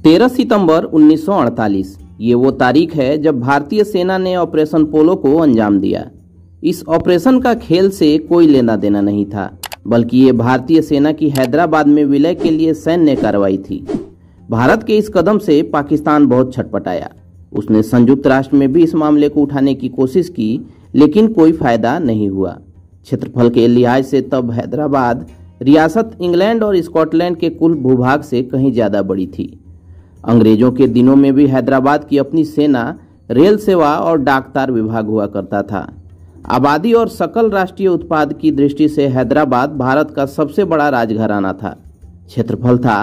13 सितंबर 1948 ये वो तारीख है जब भारतीय सेना ने ऑपरेशन पोलो को अंजाम दिया। इस ऑपरेशन का खेल से कोई लेना देना नहीं था, बल्कि ये भारतीय सेना की हैदराबाद में विलय के लिए सैन्य कार्रवाई थी। भारत के इस कदम से पाकिस्तान बहुत छटपटाया उसने संयुक्त राष्ट्र में भी इस मामले को उठाने की कोशिश की, लेकिन कोई फ़ायदा नहीं हुआ। क्षेत्रफल के लिहाज से तब हैदराबाद, रियासत इंग्लैंड और स्कॉटलैंड के कुल भूभाग से कहीं ज़्यादा बड़ी थी। अंग्रेज़ों के दिनों में भी हैदराबाद की अपनी सेना रेल सेवा और डाकतार विभाग हुआ करता था। आबादी और सकल राष्ट्रीय उत्पाद की दृष्टि से हैदराबाद भारत का सबसे बड़ा राजघराना था। क्षेत्रफल था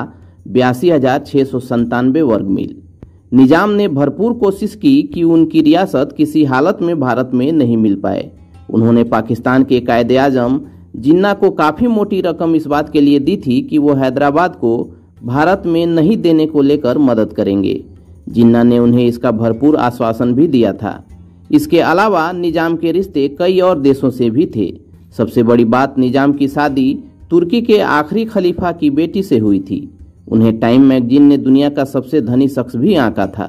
बयासी हज़ार छह सौ संतानवे वर्ग मील। निज़ाम ने भरपूर कोशिश की कि उनकी रियासत किसी हालत में भारत में नहीं मिल पाए। उन्होंने पाकिस्तान के कायदे आज़म जिन्ना को काफ़ी मोटी रकम इस बात के लिए दी थी कि वो हैदराबाद को भारत में नहीं देने को लेकर मदद करेंगे। जिन्ना ने उन्हें इसका भरपूर आश्वासन भी दिया था। इसके अलावा निज़ाम के रिश्ते कई और देशों से भी थे। सबसे बड़ी बात निज़ाम की शादी तुर्की के आखिरी खलीफा की बेटी से हुई थी। उन्हें टाइम मैगजीन ने दुनिया का सबसे धनी शख्स भी आंका था।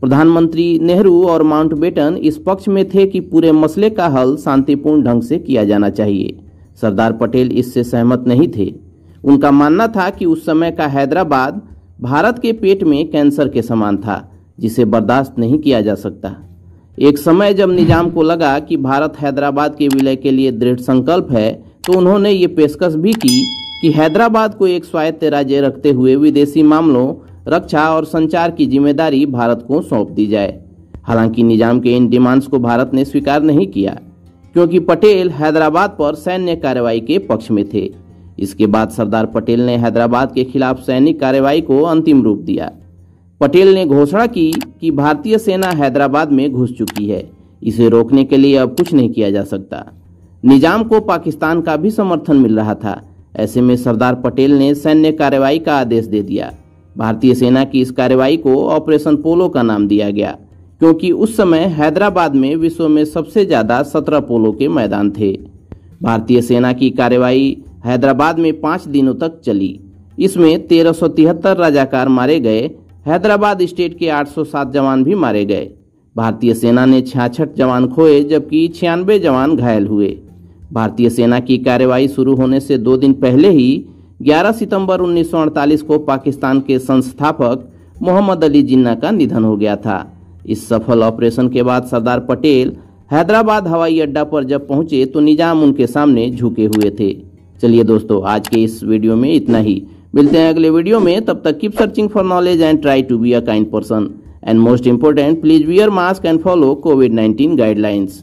प्रधानमंत्री नेहरू और माउंटबेटन इस पक्ष में थे कि पूरे मसले का हल शांतिपूर्ण ढंग से किया जाना चाहिए। सरदार पटेल इससे सहमत नहीं थे। उनका मानना था कि उस समय का हैदराबाद भारत के पेट में कैंसर के समान था, जिसे बर्दाश्त नहीं किया जा सकता। एक समय जब निज़ाम को लगा कि भारत हैदराबाद के विलय के लिए दृढ़ संकल्प है तो उन्होंने ये पेशकश भी की कि हैदराबाद को एक स्वायत्त राज्य रखते हुए विदेशी मामलों, रक्षा और संचार की ज़िम्मेदारी भारत को सौंप दी जाए। हालाँकि निज़ाम के इन डिमांड्स को भारत ने स्वीकार नहीं किया, क्योंकि पटेल हैदराबाद पर सैन्य कार्रवाई के पक्ष में थे। इसके बाद सरदार पटेल ने हैदराबाद के खिलाफ सैनिक कार्रवाई को अंतिम रूप दिया। पटेल ने घोषणा की कि भारतीय सेना हैदराबाद में घुस चुकी है। इसे रोकने के लिए अब कुछ नहीं किया जा सकता। निज़ाम को पाकिस्तान का भी समर्थन मिल रहा था। ऐसे में सरदार पटेल ने सैन्य कार्रवाई का आदेश दे दिया। भारतीय सेना की इस कार्रवाई को ऑपरेशन पोलो का नाम दिया गया, क्योंकि उस समय हैदराबाद में विश्व में सबसे ज़्यादा सत्रह पोलो के मैदान थे। भारतीय सेना की कार्रवाई हैदराबाद में पाँच दिनों तक चली। इसमें तेरह राजाकार मारे गए। हैदराबाद स्टेट के 807 जवान भी मारे गए। भारतीय सेना ने छियासठ जवान खोए, जबकि छियानवे जवान घायल हुए। भारतीय सेना की कार्रवाई शुरू होने से दो दिन पहले ही 11 सितंबर 1948 को पाकिस्तान के संस्थापक मोहम्मद अली जिन्ना का निधन हो गया था। इस सफल ऑपरेशन के बाद सरदार पटेल हैदराबाद हवाई अड्डा पर जब पहुँचे तो निज़ाम उनके सामने झुके हुए थे। चलिए दोस्तों, आज के इस वीडियो में इतना ही। मिलते हैं अगले वीडियो में। तब तक keep searching for knowledge and try to be a kind person and most important please wear mask and follow COVID nineteen guidelines